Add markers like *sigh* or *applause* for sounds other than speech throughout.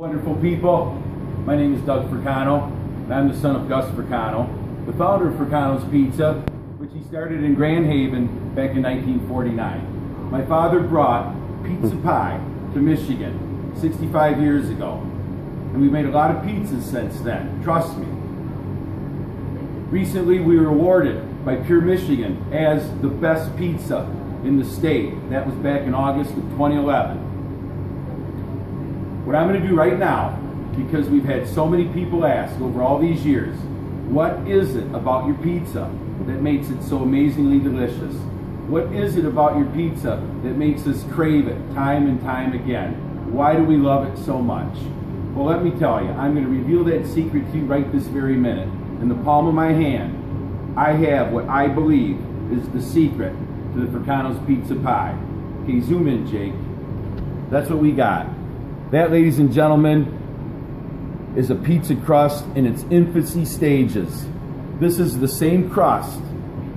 Wonderful people, my name is Doug Fricano, I'm the son of Gus Fricano, the founder of Fricano's Pizza, which he started in Grand Haven back in 1949. My father brought pizza pie to Michigan 65 years ago, and we've made a lot of pizzas since then, trust me. Recently, we were awarded by Pure Michigan as the best pizza in the state. That was back in August of 2011. What I'm going to do right now, because we've had so many people ask over all these years, what is it about your pizza that makes it so amazingly delicious? What is it about your pizza that makes us crave it time and time again? Why do we love it so much? Well, let me tell you, I'm going to reveal that secret to you right this very minute. In the palm of my hand, I have what I believe is the secret to the Fricano's Pizza Pie. Okay, zoom in, Jake. That's what we got. That, ladies and gentlemen, is a pizza crust in its infancy stages. This is the same crust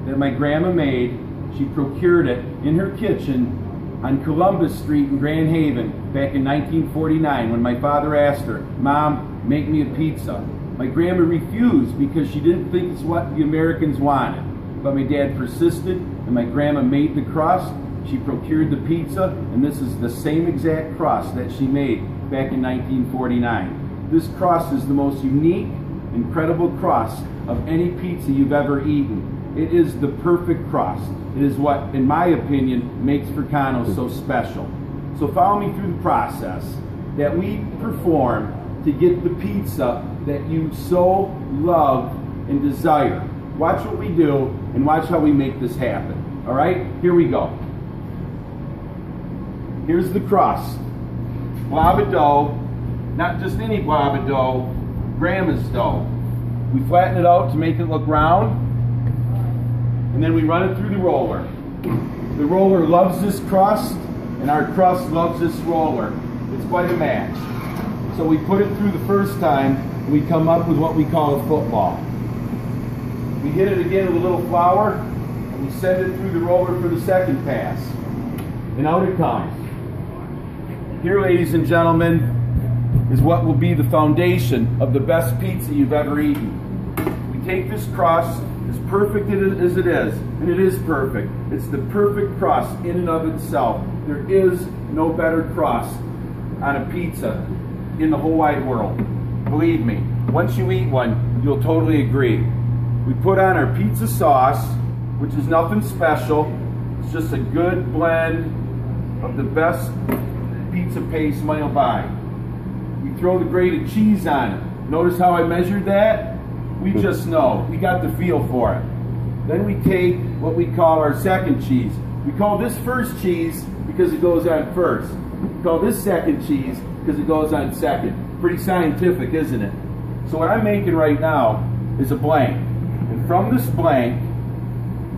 that my grandma made. She procured it in her kitchen on Columbus Street in Grand Haven back in 1949 when my father asked her, Mom, make me a pizza. My grandma refused because she didn't think it's what the Americans wanted. But my dad persisted, and my grandma made the crust. She procured the pizza, and this is the same exact crust that she made back in 1949. This crust is the most unique, incredible crust of any pizza you've ever eaten. It is the perfect crust. It is what, in my opinion, makes Fricano so special. So follow me through the process that we perform to get the pizza that you so love and desire. Watch what we do and watch how we make this happen. All right? Here we go. Here's the crust. Blob of dough, not just any blob of dough, grandma's dough. We flatten it out to make it look round, and then we run it through the roller. The roller loves this crust, and our crust loves this roller. It's quite a match. So we put it through the first time, and we come up with what we call a football. We hit it again with a little flour, and we send it through the roller for the second pass. And out it comes. Here, ladies and gentlemen, is what will be the foundation of the best pizza you've ever eaten. We take this crust, as perfect as it is, and it is perfect. It's the perfect crust in and of itself. There is no better crust on a pizza in the whole wide world. Believe me, once you eat one, you'll totally agree. We put on our pizza sauce, which is nothing special. It's just a good blend of the best pizza paste mile by. We throw the grated cheese on it. Notice how I measured that? We hmm. just know. We got the feel for it. Then we take what we call our second cheese. We call this first cheese because it goes on first. We call this second cheese because it goes on second. Pretty scientific, isn't it? So what I'm making right now is a blank. And from this blank,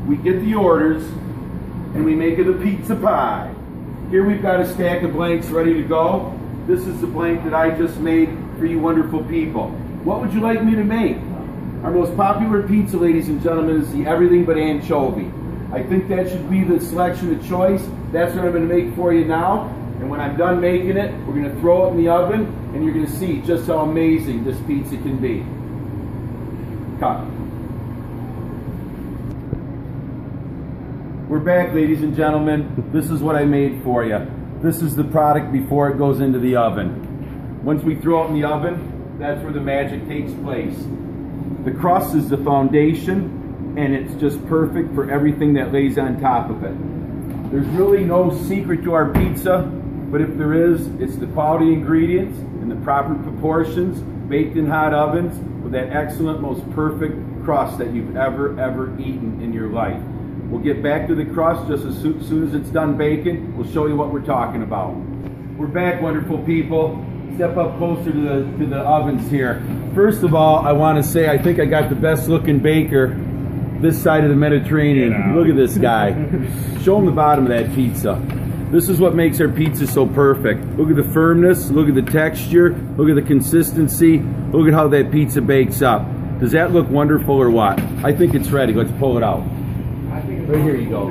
we get the orders and we make it a pizza pie. Here we've got a stack of blanks ready to go. This is the blank that I just made for you wonderful people. What would you like me to make? Our most popular pizza, ladies and gentlemen, is the everything but anchovy. I think that should be the selection of choice. That's what I'm going to make for you now. And when I'm done making it, we're going to throw it in the oven, and you're going to see just how amazing this pizza can be. Cut. We're back, ladies and gentlemen. This is what I made for you. This is the product before it goes into the oven. Once we throw it in the oven, that's where the magic takes place. The crust is the foundation, and it's just perfect for everything that lays on top of it. There's really no secret to our pizza, but if there is, it's the quality ingredients and the proper proportions, baked in hot ovens with that excellent, most perfect crust that you've ever, ever eaten in your life. We'll get back to the crust just as soon as it's done baking. We'll show you what we're talking about. We're back, wonderful people. Step up closer to the, to the ovens here. First of all, I want to say I think I got the best looking baker this side of the Mediterranean. Look at this guy. *laughs* Show him the bottom of that pizza. This is what makes our pizza so perfect. Look at the firmness, look at the texture, look at the consistency, look at how that pizza bakes up. Does that look wonderful or what? I think it's ready. Let's pull it out. Right here you go.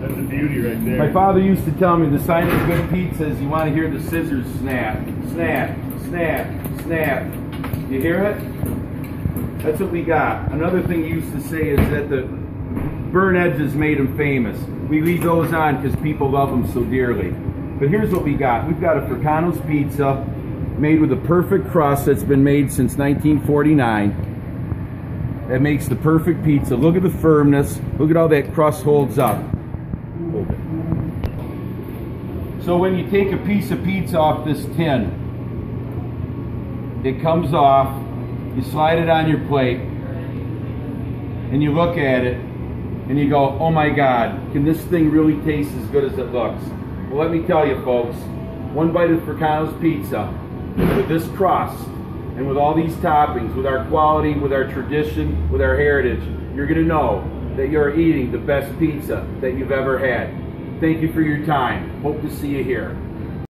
That's a beauty right there. My father used to tell me the sign of good pizza is you want to hear the scissors snap, snap, snap, snap. You hear it? That's what we got. Another thing he used to say is that the burn edges made him famous. We leave those on because people love them so dearly. But here's what we got. We've got a Fricano's pizza made with a perfect crust that's been made since 1949. That makes the perfect pizza. Look at the firmness. Look at how that crust holds up. So when you take a piece of pizza off this tin, it comes off, you slide it on your plate, and you look at it, and you go, oh my God, can this thing really taste as good as it looks? Well, let me tell you, folks, one bite of Fricano's pizza with this crust and with all these toppings, with our quality, with our tradition, with our heritage, you're going to know that you're eating the best pizza that you've ever had. Thank you for your time. Hope to see you here.